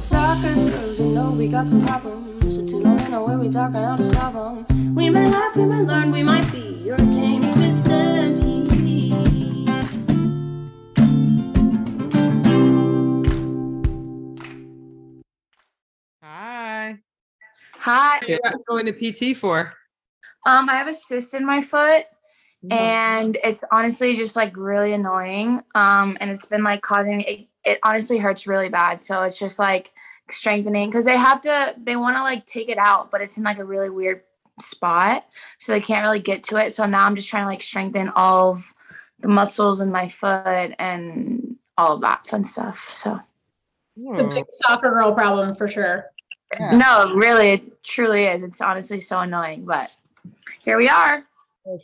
Soccer girls, you know we got some problems. So tune on in, where we talking how to solve them. We may laugh, we may learn, we might be your games with Sam Peace. Hi. Hi. What are you going to PT for? Um, I have a cyst in my foot and it's honestly just like really annoying. Um, and it's been like causing it, it honestly hurts really bad. So it's just like strengthening because they have to they want to like take it out, but it's in like a really weird spot. So they can't really get to it. So now I'm just trying to like strengthen all of the muscles in my foot and all of that fun stuff. So The Oh, big soccer girl problem for sure. Yeah. no, really, it truly is. It's honestly so annoying, but here we are.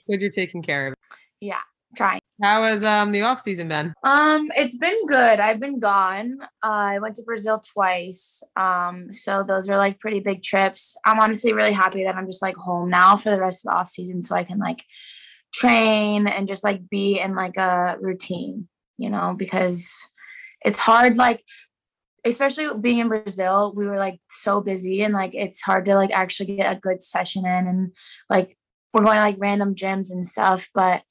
good you're taking care of it. Yeah, trying. How has um the off season been? Um, it's been good. I've been gone. Uh, I went to Brazil twice. Um, so those are like pretty big trips. I'm honestly really happy that I'm just like home now for the rest of the off season, so I can like train and just like be in like a routine, you know, because it's hard. Like, especially being in Brazil, we were like so busy and like it's hard to like actually get a good session in, and like we're going to like random gyms and stuff, but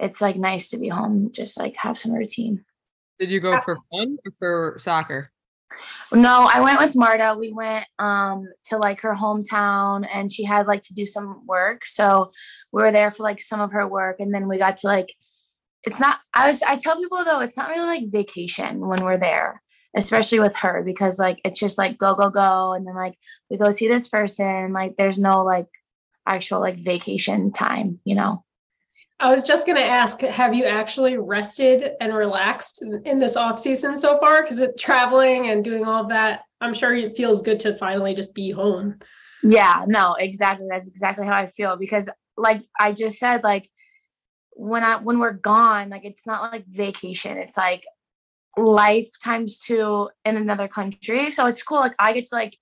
it's like nice to be home, just like have some routine. Did you go for fun or for soccer? No, I went with Marta. We went um to like her hometown and she had like to do some work. So we were there for like some of her work and then we got to like it's not I was I tell people though it's not really like vacation when we're there, especially with her because like it's just like go go go and then like we go see this person like there's no like actual like vacation time, you know. I was just going to ask, have you actually rested and relaxed in- this off season so far? Because traveling and doing all of that, I'm sure it feels good to finally just be home. Yeah, no, exactly. That's exactly how I feel because like I just said like when I when we're gone, like it's not like vacation. It's like life times two in another country. So it's cool. Like I get to like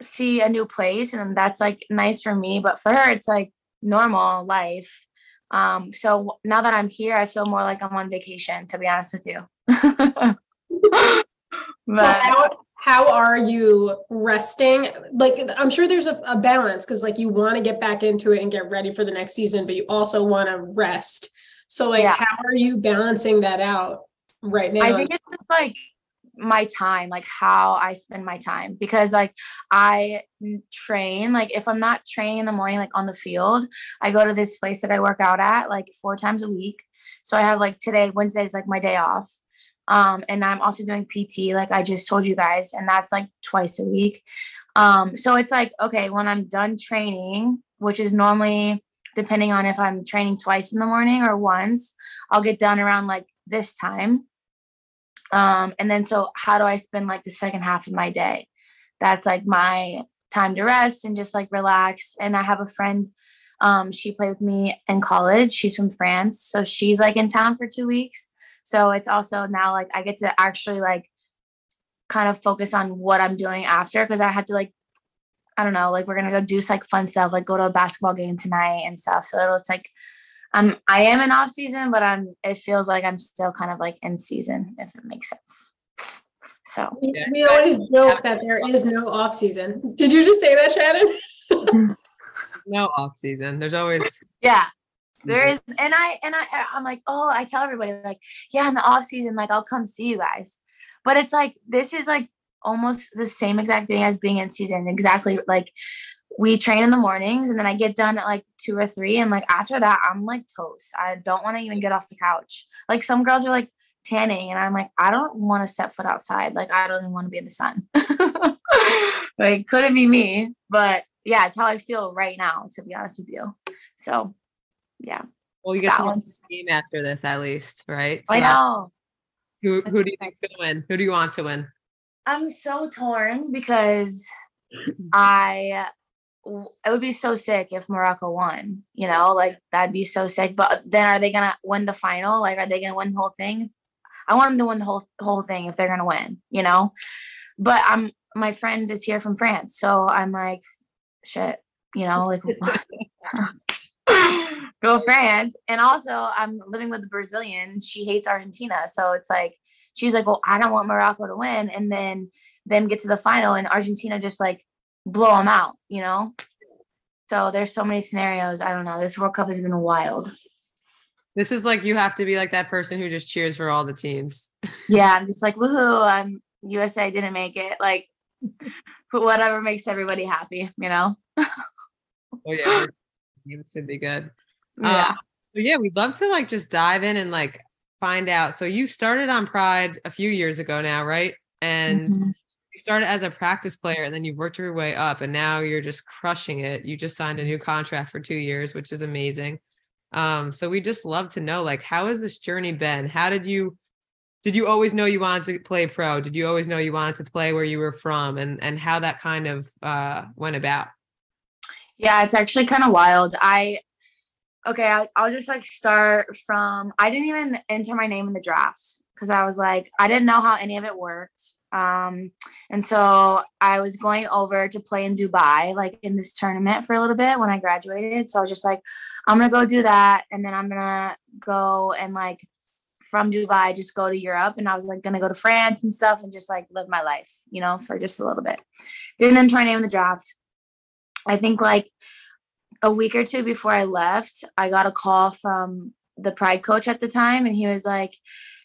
see a new place and that's like nice for me, but for her it's like normal life. Um so now that I'm here, I feel more like I'm on vacation to be honest with you. But how, how are you resting? Like, I'm sure there's a, a balance because, like, you want to get back into it and get ready for the next season, but you also want to rest. So, like, Yeah. how are you balancing that out right now? I think it's just like my time, like how I spend my time because like I train, like if I'm not training in the morning, like on the field, I go to this place that I work out at like four times a week. So I have like today, Wednesday is like my day off. Um, and I'm also doing PT, like I just told you guys, and that's like twice a week. Um, so it's like, okay, when I'm done training, which is normally depending on if I'm training twice in the morning or once, I'll get done around like this time um and then so how do i spend like the second half of my day? That's like my time to rest and just like relax. And i have a friend um she played with me in college. She's from france. So she's like in town for two weeks. So it's also now like i get to actually like kind of focus on what i'm doing after because i have to like i don't know like we're gonna go do like fun stuff like go to a basketball game tonight and stuff. So it's like I'm I am in off season, but I'm it feels like I'm still kind of like in season, if it makes sense. So we, we always joke that there is no off season. Did you just say that, Shannon? No off season. There's always yeah. There mm-hmm. is and I and I uh, I'm like, oh, I tell everybody like, yeah, in the off season, like I'll come see you guys. But it's like this is like almost the same exact thing as being in season. Exactly like we train in the mornings and then I get done at like two or three. And like after that, I'm like toast. I don't want to even get off the couch. Like some girls are like tanning and I'm like, I don't want to step foot outside. Like I don't even want to be in the sun. like couldn't be me. But yeah, it's how I feel right now, to be honest with you. So yeah. well, you get to balance. the game after this at least, right? I So that- know. Who who do you think's gonna win? Who do you want to win? I'm so torn because I it would be so sick if Morocco won, you know, like that'd be so sick. But then are they gonna win the final? Like are they gonna win the whole thing? I want them to win the whole whole thing if they're gonna win, you know? But I'm my friend is here from France, so I'm like shit, you know, like go France. And also I'm living with a Brazilian. She hates Argentina. So it's like she's like, well, I don't want Morocco to win, and then them get to the final and Argentina just like blow them out, you know. So there's so many scenarios. I don't know. This World Cup has been wild. This is like you have to be like that person who just cheers for all the teams. Yeah, I'm just like, woohoo! I'm USA didn't make it. Like, but whatever makes everybody happy, you know. Oh yeah, games should be good. Yeah. Uh, so yeah, we'd love to like just dive in and like find out. So you started on Pride a few years ago now, right? And Mhm. You started as a practice player and then you've worked your way up and now you're just crushing it. You just signed a new contract for 2 years, which is amazing. Um so we just love to know like how has this journey been? How did you did you always know you wanted to play pro? Did you always know you wanted to play where you were from and and how that kind of uh went about? Yeah, it's actually kind of wild. I okay, I, I'll just like start from I didn't even enter my name in the draft because I was like I didn't know how any of it worked. Um, and so I was going over to play in Dubai, like in this tournament for a little bit when I graduated. So I was just like, I'm gonna go do that, and then I'm gonna go and like from Dubai just go to Europe, and I was like gonna go to France and stuff and just like live my life, you know, for just a little bit. Didn't enter my name in the draft. I think like a week or two before I left, I got a call from the pride coach at the time, and he was like,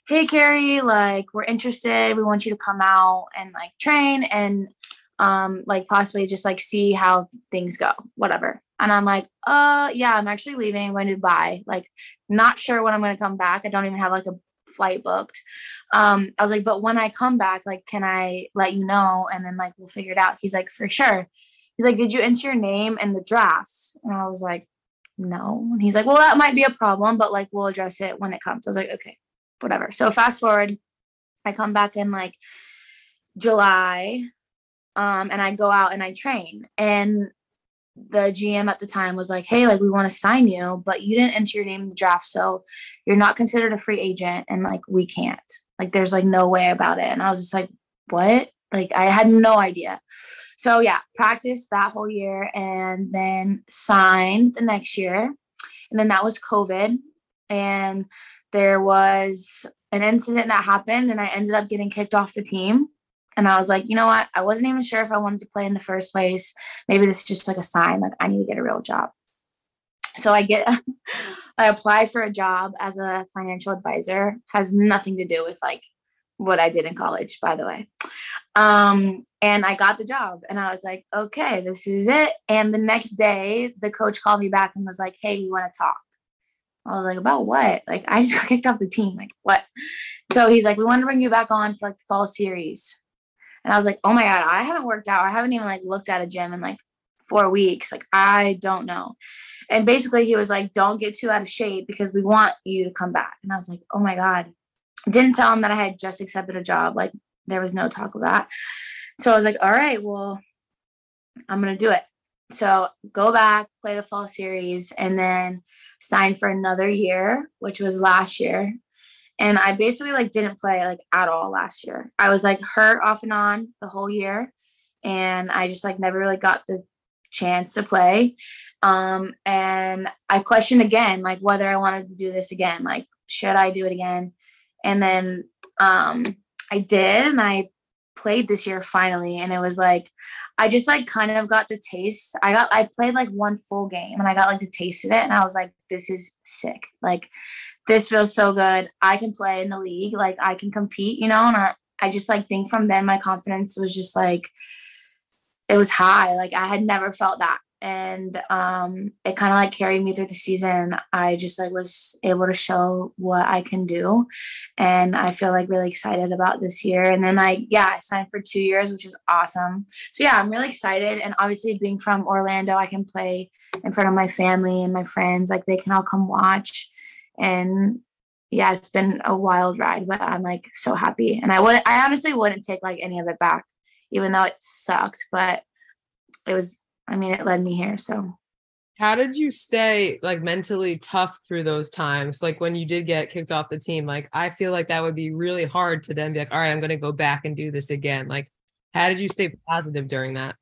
Hey, Carrie, like, we're interested. We want you to come out and like train and um, like possibly just like see how things go, whatever. And I'm like, uh, yeah, I'm actually leaving. I'm going to Dubai. Like, not sure when I'm going to come back. I don't even have like a flight booked. Um, I was like, but when I come back, like, can I let you know? And then like we'll figure it out. He's like, for sure. He's like, did you enter your name in the draft? And I was like, no. And he's like, well, that might be a problem, but like we'll address it when it comes. I was like, okay, whatever. So fast forward, I come back in like July, um, and I go out and I train. And the GM at the time was like, hey, like we want to sign you, but you didn't enter your name in the draft, so you're not considered a free agent, and like we can't. Like there's like no way about it. And I was just like, what? Like I had no idea. So yeah, practiced that whole year and then signed the next year. And then that was COVID. And there was an incident that happened and I ended up getting kicked off the team. And I was like, you know what? I wasn't even sure if I wanted to play in the first place. Maybe this is just like a sign, like I need to get a real job. So I get I apply for a job as a financial advisor. Has nothing to do with like what I did in college, by the way. Um, and I got the job and I was like, okay, this is it. And the next day, the coach called me back and was like, hey, we want to talk. I was like, about what? Like, I just got kicked off the team. Like, what? So he's like, we want to bring you back on for like the fall series. And I was like, oh my God, I haven't worked out. I haven't even like looked at a gym in like four weeks. Like, I don't know. And basically, he was like, don't get too out of shape because we want you to come back. And I was like, oh my God. Didn't tell him that I had just accepted a job. Like, there was no talk of that. So I was like, all right, well, I'm going to do it. So go back, play the fall series, and then sign for another year, which was last year. And I basically like didn't play like at all last year. I was like hurt off and on the whole year. And I just like never really got the chance to play. Um, and I questioned again, like whether I wanted to do this again. Like, should I do it again? And then um I did, and I played this year finally. And it was like, I just like kind of got the taste. I got, I played like one full game and I got like the taste of it. And I was like, this is sick. Like, this feels so good. I can play in the league. Like, I can compete, you know? And I, I just like think from then my confidence was just like, it was high. Like, I had never felt that and um it kind of like carried me through the season. I just like was able to show what i can do and i feel like really excited about this year. And then i yeah i signed for two years which is awesome. So yeah i'm really excited and obviously being from orlando i can play in front of my family and my friends like they can all come watch. And yeah it's been a wild ride but i'm like so happy. And i would i honestly wouldn't take like any of it back even though it sucked but it was I mean, it led me here. So, how did you stay like mentally tough through those times? Like when you did get kicked off the team, like I feel like that would be really hard to then be like, all right, I'm going to go back and do this again. Like, how did you stay positive during that?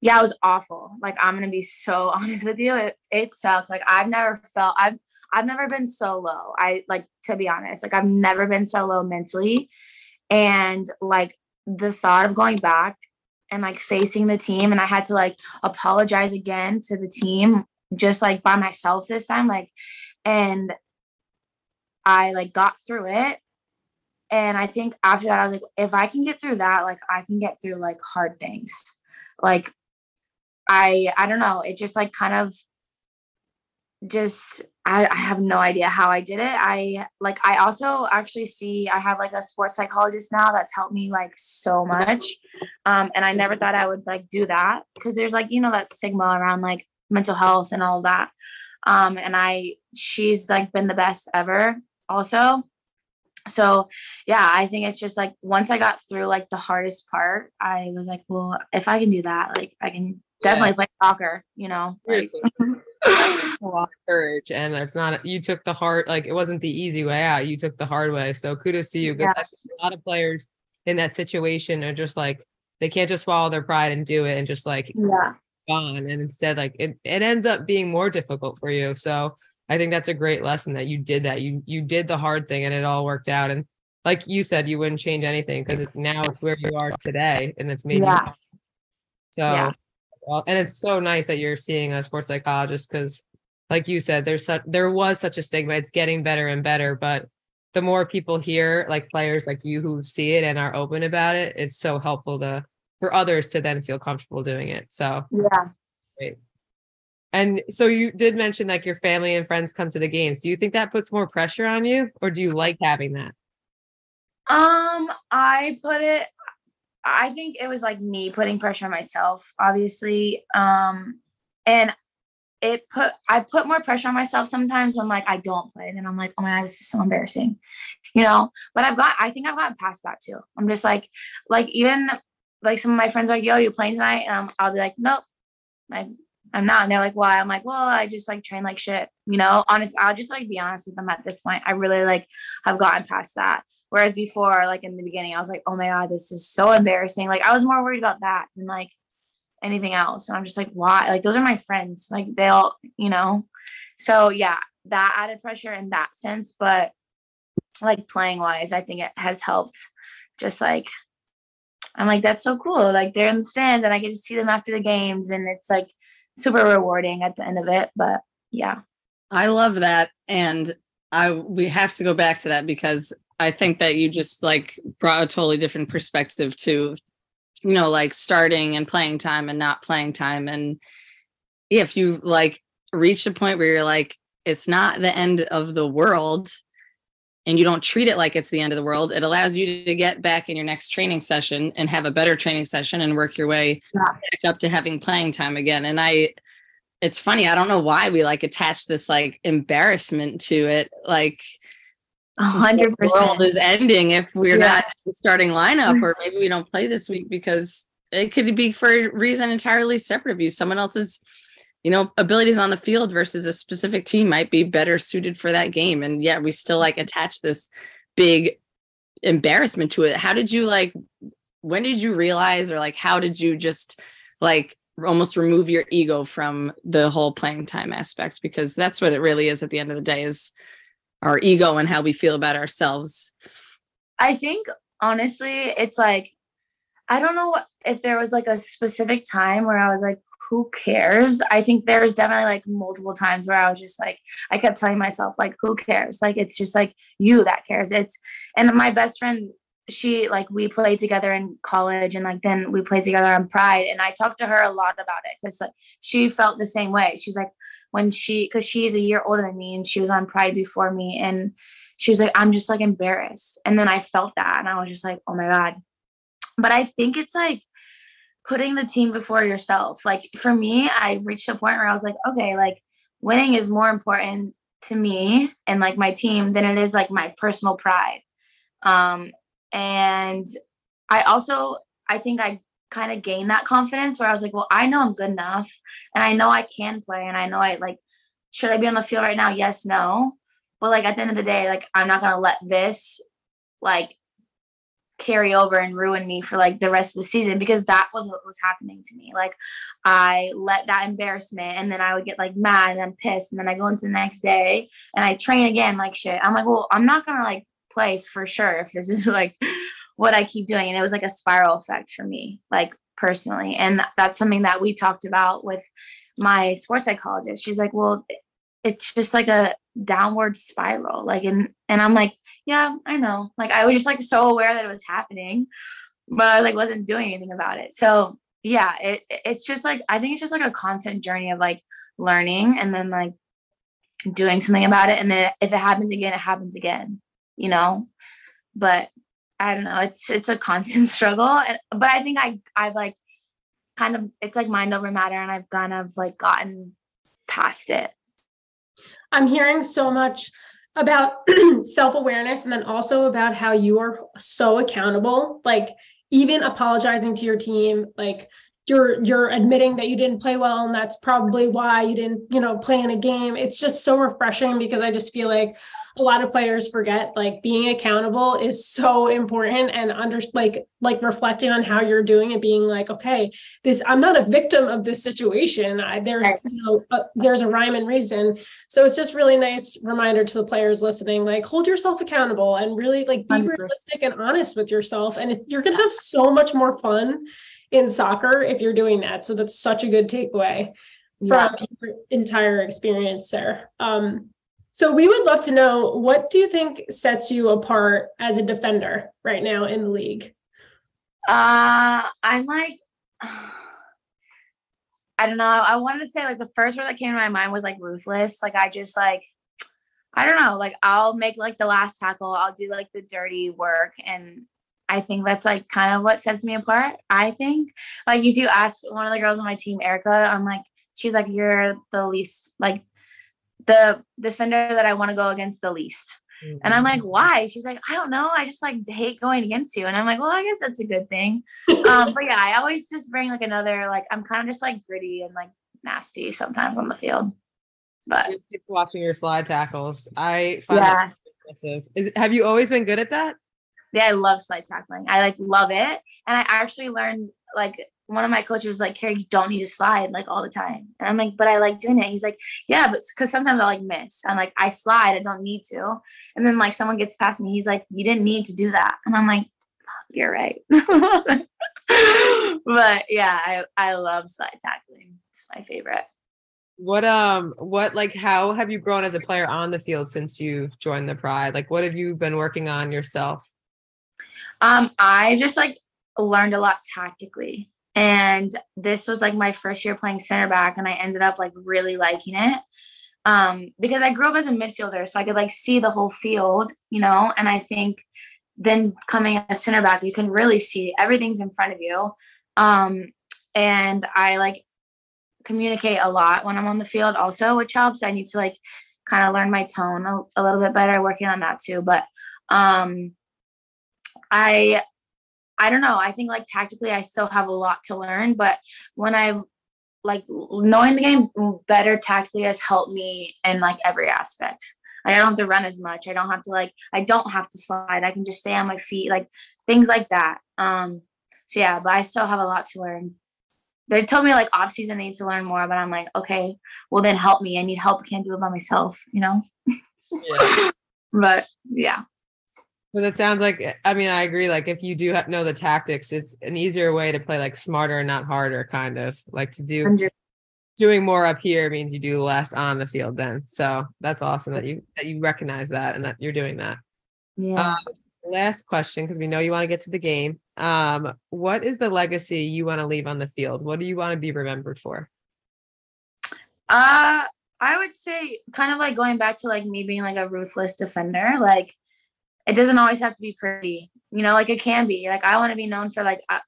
Yeah, it was awful. Like I'm going to be so honest with you. It, it sucked. Like I've never felt, I've, I've never been so low. I like, to be honest, like I've never been so low mentally. And like the thought of going back and like facing the team and I had to like apologize again to the team just like by myself this time like and I like got through it. And I think after that I was like if I can get through that like I can get through like hard things. Like I I don't know. It just like kind of just I, I have no idea how I did it. I like I also actually see I have like a sports psychologist now that's helped me like so much. Um and I never thought I would like do that because there's like you know that stigma around like mental health and all that. Um and I she's like been the best ever also. So yeah, I think it's just like once I got through like the hardest part, I was like, well, if I can do that, like I can definitely yeah. play soccer, you know. Like, a lot of courage and it's not you took the hard like it wasn't the easy way out you took the hard way so kudos to you because yeah. a lot of players in that situation are just like they can't just swallow their pride and do it and just like yeah gone and instead like it, it ends up being more difficult for you so i think that's a great lesson that you did that you you did the hard thing and it all worked out and like you said you wouldn't change anything because it's now it's where you are today and it's made yeah. you so yeah well and it's so nice that you're seeing a sports psychologist because like you said there's such there was such a stigma. It's getting better and better but the more people hear like players like you who see it and are open about it it's so helpful to for others to then feel comfortable doing it so. Yeah. Great. And so you did mention like your family and friends come to the games. Do you think that puts more pressure on you or do you like having that? Um i put it I think it was like me putting pressure on myself, obviously. Um, and it put I put more pressure on myself sometimes when like I don't play. Then I'm like, oh my god, this is so embarrassing, you know. But I've got I think I've gotten past that too. I'm just like like even like some of my friends are like, yo, you playing tonight? And I'm, I'll be like, nope, I I'm not. And they're like, why? I'm like, well, I just like train like shit, you know. Honest, I'll just like be honest with them at this point. I really like have gotten past that. Whereas before, like in the beginning, I was like, oh my God, this is so embarrassing. Like I was more worried about that than like anything else. And I'm just like, why? Like those are my friends. Like they all, you know. So yeah, that added pressure in that sense. But like playing wise, I think it has helped just like I'm like, that's so cool. Like they're in the stands and I get to see them after the games and it's like super rewarding at the end of it. But yeah. I love that. And I we have to go back to that because I think that you just like brought a totally different perspective to, you know, like starting and playing time and not playing time. And if you like reach a point where you're like, it's not the end of the world and you don't treat it like it's the end of the world, it allows you to get back in your next training session and have a better training session and work your way yeah. back up to having playing time again. And I, it's funny, I don't know why we like attach this like embarrassment to it. Like, hundred percent world is ending if we're yeah. not starting lineup mm. or maybe we don't play this week because it could be for a reason entirely separate of you. Someone else's, you know, abilities on the field versus a specific team might be better suited for that game. And yet we still like attach this big embarrassment to it. How did you like when did you realize or like how did you just like almost remove your ego from the whole playing time aspect because that's what it really is at the end of the day is our ego and how we feel about ourselves. I think honestly it's like i don't know if there was like a specific time where i was like who cares? I think there was definitely like multiple times where i was just like i kept telling myself like who cares? Like it's just like you that cares. It's and my best friend she like we played together in college and like then we played together on pride and i talked to her a lot about it because like she felt the same way. She's like when she because she's a year older than me and she was on pride before me and she was like i'm just like embarrassed. And then i felt that and i was just like oh my god. But i think it's like putting the team before yourself. Like for me i reached a point where i was like okay like winning is more important to me and like my team than it is like my personal pride. Um and i also i think i kind of gain that confidence where I was like, well, I know I'm good enough and I know I can play and I know I like, should I be on the field right now? Yes, no. But like at the end of the day, like I'm not gonna let this like carry over and ruin me for like the rest of the season because that was what was happening to me. Like I let that embarrassment and then I would get like mad and then pissed and then I go into the next day and I train again like shit. I'm like, well, I'm not gonna like play for sure if this is like what I keep doing. And it was like a spiral effect for me, like personally. And that's something that we talked about with my sports psychologist. She's like, well, it's just like a downward spiral. Like, and, and I'm like, yeah, I know. Like, I was just like so aware that it was happening, but I like wasn't doing anything about it. So yeah, it, it's just like, I think it's just like a constant journey of like learning and then like doing something about it. And then if it happens again, it happens again, you know? But I don't know. It's it's a constant struggle, but I think I I've like kind of it's like mind over matter, and I've kind of like gotten past it. I'm hearing so much about self awareness, and then also about how you are so accountable. Like even apologizing to your team, like you're you're admitting that you didn't play well and that's probably why you didn't you know play in a game. It's just so refreshing because i just feel like a lot of players forget like being accountable is so important and under like like reflecting on how you're doing and being like okay this i'm not a victim of this situation. I, there's you know uh, there's a rhyme and reason. So it's just really nice reminder to the players listening like hold yourself accountable and really like be 100. realistic and honest with yourself and it, you're gonna have so much more fun in soccer if you're doing that so that's such a good takeaway from yeah. your entire experience there um so we would love to know what do you think sets you apart as a defender right now in the league? Uh, I'm like, I don't know. I wanted to say like the first word that came to my mind was like ruthless. Like I just like, I don't know. Like I'll make like the last tackle. I'll do like the dirty work, and I think that's like kind of what sets me apart. I think like if you ask one of the girls on my team, Erica, I'm like, she's like, you're the least like the defender that I want to go against the least. Mm-hmm. And I'm like, mm-hmm. why? She's like, I don't know. I just like hate going against you. And I'm like, well, I guess that's a good thing. um, but yeah, I always just bring like another, like, I'm kind of just like gritty and like nasty sometimes on the field. But watching your slide tackles, I find yeah. impressive. Is have you always been good at that? Yeah, I love slide tackling. I like love it. And I actually learned like one of my coaches was like, Carrie, you don't need to slide like all the time. And I'm like, but I like doing it. He's like, yeah, but because sometimes I like miss. I'm like, I slide, I don't need to. And then like someone gets past me, he's like, you didn't need to do that. And I'm like, you're right. but yeah, I, I love slide tackling. It's my favorite. What um what like how have you grown as a player on the field since you've joined the Pride? Like what have you been working on yourself? Um, I just like learned a lot tactically. And this was like my first year playing center back, and I ended up like really liking it. Um, because I grew up as a midfielder, so I could like see the whole field, you know, and I think then coming as center back, you can really see everything's in front of you. Um, and I like communicate a lot when I'm on the field also, which helps. I need to like kind of learn my tone a, a, little bit better, working on that too. But um I I don't know. I think like tactically, I still have a lot to learn, but when I like knowing the game better tactically has helped me in like every aspect. Like, I don't have to run as much. I don't have to like I don't have to slide. I can just stay on my feet, like things like that. Um, so yeah, but I still have a lot to learn. They told me like off season I need to learn more, but I'm like, okay, well then help me. I need help. I can't do it by myself, you know. Yeah. but yeah. So that sounds like eh, I mean I agree. Like if you do know the tactics, it's an easier way to play like smarter, not harder, kind of like to do. 100. Doing more up here means you do less on the field. Then, so that's awesome that you that you recognize that and that you're doing that. Yeah. Um, last question, because we know you want to get to the game. Um, what is the legacy you want to leave on the field? What do you want to be remembered for? Uh, I would say kind of like going back to like me being like a ruthless defender, like it doesn't always have to be pretty you know like it can be like i want to be known for like I,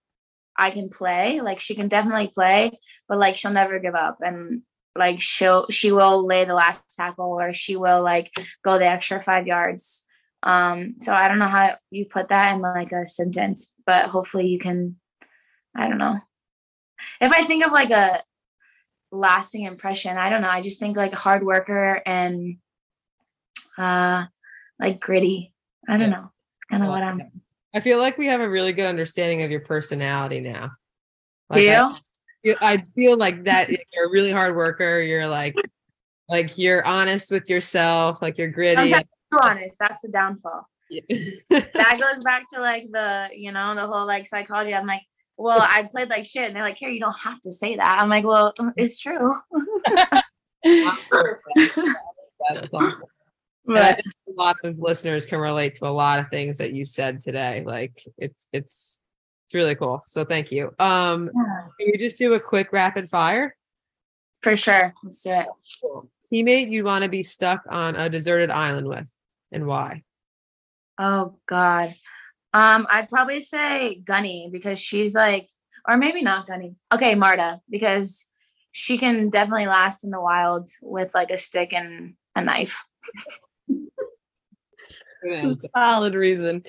I can play like she can definitely play but like she'll never give up and like she'll she will lay the last tackle or she will like go the extra five yards. Um so i don't know how you put that in like a sentence but hopefully you can i don't know. If i think of like a lasting impression i don't know i just think like hard worker and uh like gritty I don't know. It's kind of what I'm. I feel like we have a really good understanding of your personality now. Like Do you? I, I feel like that you're a really hard worker. You're like, like you're honest with yourself. Like you're gritty. I'm honest. That's the downfall. that goes back to like the, you know, the whole like psychology. I'm like, well, I played like shit. And they're like, here, you don't have to say that. I'm like, well, it's true. That's awesome. Think a lot of listeners can relate to a lot of things that you said today. Like it's it's it's really cool. So thank you. Um can you just do a quick rapid fire? For sure. Let's do it. Teammate you want to be stuck on a deserted island with and why? Oh God. Um, I'd probably say Gunny because she's like, or maybe not Gunny. Okay, Marta, because she can definitely last in the wild with like a stick and a knife. That's a solid reason.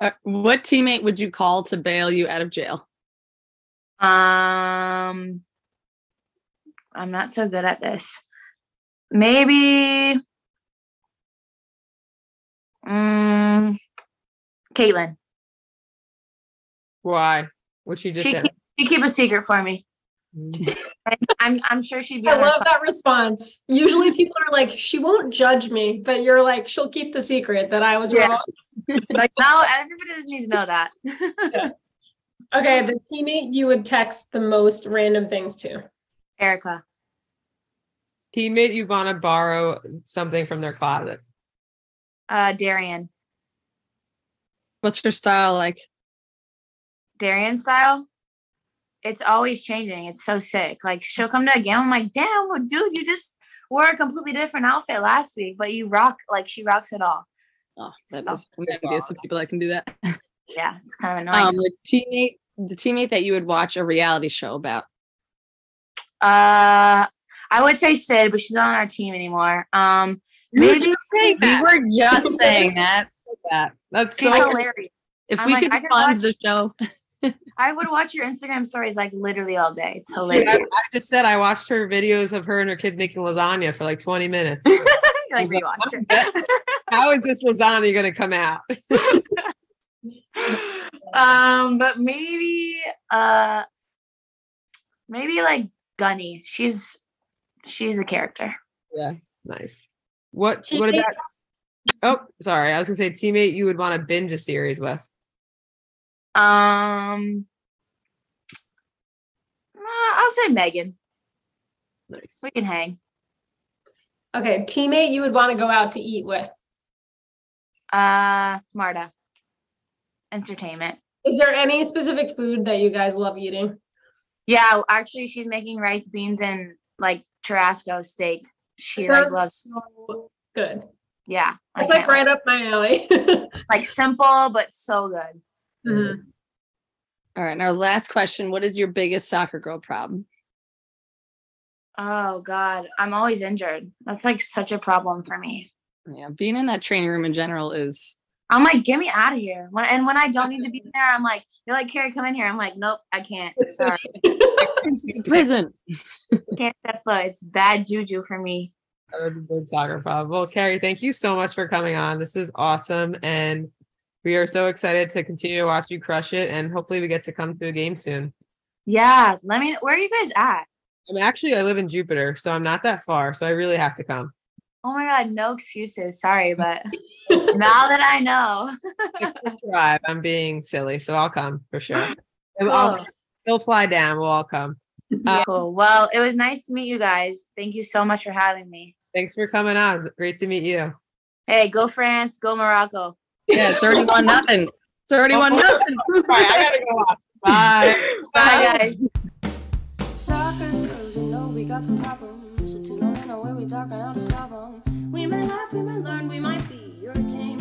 Uh, what teammate would you call to bail you out of jail? Um, I'm not so good at this. Maybe, um, Caitlin. Why? What she just She said. keep, she keep a secret for me. And I'm I'm sure she'd be. I love that response. Usually people are like, she won't judge me, but you're like, she'll keep the secret that I was Yeah. wrong. Like no, everybody just needs to know that. Okay, the teammate you would text the most random things to. Erica. Teammate you want to borrow something from their closet. Uh, Darian. What's your style like? Darian style. It's always changing. It's so sick. Like she'll come to a game. I'm like, damn, well, dude, you just wore a completely different outfit last week, but you rock like she rocks it all. Oh, that Oh, is I'm envious people that can do that. Yeah, it's kind of annoying. Um, the teammate, the teammate that you would watch a reality show about. uh, I would say Sid, but she's not on our team anymore. Um, maybe We were just saying that. That that's she's so hilarious. If I'm we like, could could fund watch- the show, I would watch your Instagram stories like literally all day. It's I, hilarious. I just said I watched her videos of her and her kids making lasagna for like 20 minutes. like rewatch it. How is this lasagna gonna come out? um, but maybe uh maybe like Gunny. She's she's a character. Yeah, nice. What what about oh sorry, I was gonna say teammate you would want to binge a series with. Um uh, I'll say Megan. Nice. We can hang. Okay, teammate you would want to go out to eat with. Uh Marta. Entertainment. Is there any specific food that you guys love eating? Yeah, actually she's making rice beans and like churrasco steak. She like loves so good. yeah. It's like right up my alley. like simple but so good. Mhm. all right. And our last question: What is your biggest soccer girl problem? Oh God, I'm always injured. That's like such a problem for me. Yeah, being in that training room in general is I'm like, get me out of here. When and when I don't need to be there, I'm like, you're like, Carrie, come in here. I'm like, nope, I can't. Sorry, prison. can't step foot. It's bad juju for me. That was a good soccer problem. Well, Carrie, thank you so much for coming on. This was awesome. And we are so excited to continue to watch you crush it. And hopefully we get to come to a game soon. Yeah, let me. Where are you guys at? I'm actually I live in Jupiter, so I'm not that far. So I really have to come. Oh my God, no excuses. Sorry, but now that I know, Drive. I'm being silly, so I'll come for sure. And I'll Cool. he'll fly down. We'll all come. Uh, cool. Well, it was nice to meet you guys. Thank you so much for having me. Thanks for coming on. It was great to meet you. Hey, go France, go Morocco. Yeah, it's already one nothing. It's already one nothing. All right, I gotta go off. Bye. Bye, guys. Soccer girls, you know we got some problems. So tune in, know where we talking how to solve 'em. We might laugh, we might learn, we might be your king.